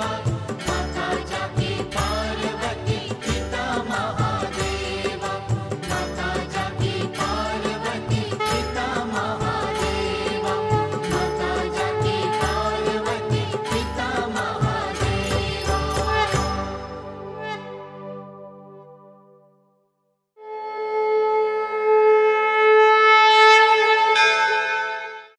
Bye.